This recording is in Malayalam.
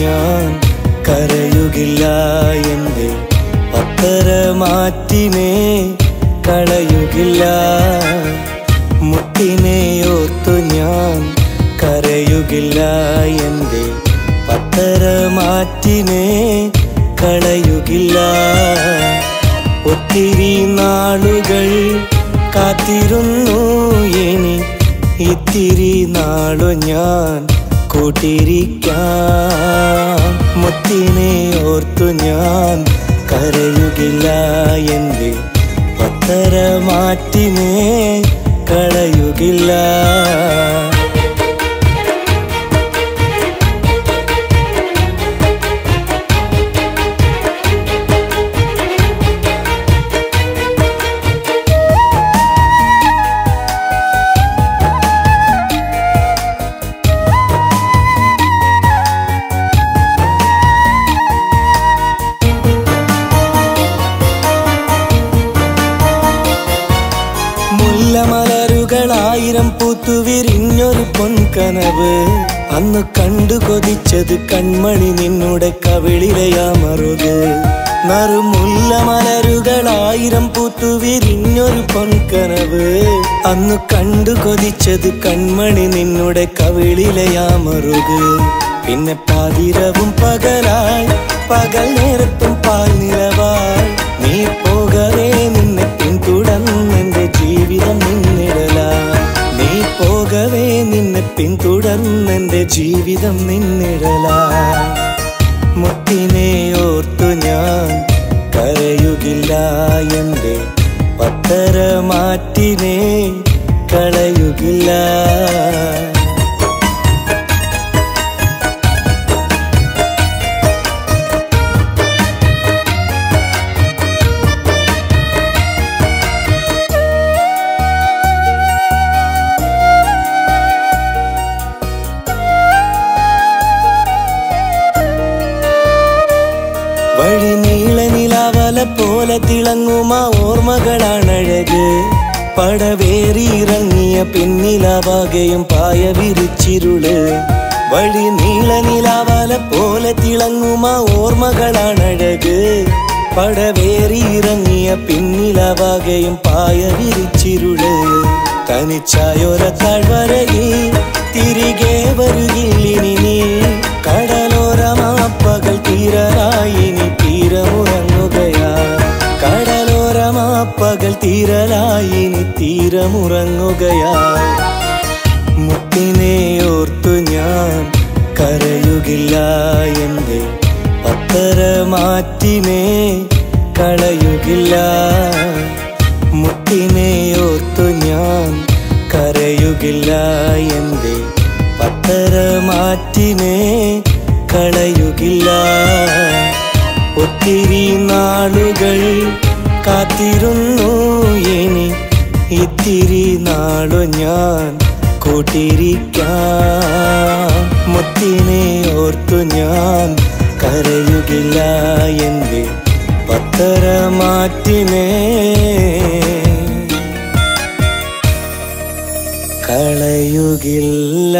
ഞാൻ കരയുകില്ല എന്റെ പത്തര മാറ്റിനെ കളയുകില്ല. മുത്തിനെ ഓർത്തു ഞാൻ കരയുകില്ല എന്റെ പത്തര മാറ്റിനെ കളയുകില്ല. ഒത്തിരി നാളുകൾ കാത്തിരുന്നു ഇനി ഇത്തിരി നാളു ഞാൻ കൂട്ടിരിക്കാം മുത്തിനെ ഓർത്തു ഞാൻ കരയുകില്ല എന്റെ പത്തര മാറ്റിനെ കളയുകില്ല. മുല്ലമലരുകളായിരം പൂത്തുവിരിഞ്ഞൊരു പൊൻകനവ്. അന്ന് കണ്ടു കൊതിച്ചത് കൺമണി നിന്നുടെ കവിളിലയാമറുത് ആയിരം പൂത്തുവിരിഞ്ഞൊരു പൊൻകനവ്. അന്ന് കണ്ടു കൊതിച്ചത് കൺമണി നിന്നുടെ കവിളിലയാമറുത് പിന്നെ പാതിരവും പകലായി പകൽ നേരത്തും പാൽ നിലവായി പിന്തുടർന്നെന്റെ ജീവിതം നിന്നിടലാ മുത്തിനെ ഓർത്തു ഞാൻ കരയുകില്ല എന്റെ പത്തര മാറ്റിനെ കളയുകില്ല. നിലാവല പോലെ തിളങ്ങുമാ ഓർമ്മകളാണഴക് പടവേറിയിറങ്ങിയ പിന്നിലാവാകയും പായ വിരിച്ചിരുള് വഴി നീള നിലാവല പോലെ തിളങ്ങുമാ ഓർമ്മകളാണഴക് പടവേറിയിറങ്ങിയ പിന്നിലാവാകയും പായ വിരിച്ചിരുള് തനിച്ചായൊര താഴ്വരയിൽ തിരികെ വരുകില്ലിനി പകൽ തീരലായി തീരമുറങ്ങുകയാ. മുത്തിനെ ഓർത്തു ഞാൻ കരയുകില്ല എന്റെ പത്തര മാറ്റിനെ കളയുകില്ല. മുത്തിനെ ഓർത്തു ഞാൻ കരയുകില്ല എന്റെ പത്തര മാറ്റിനെ കളയുകില്ല. ഒത്തിരി നാളുകൾ കാത്തിരുന്നു ഇനി ഇത്തിരി നാളു ഞാൻ കൂട്ടിരിക്കാം മുത്തിനെ ഓർത്തു ഞാൻ കരയുകില്ല എന്റെ പത്തര മാറ്റിനെ കളയുകില്ല.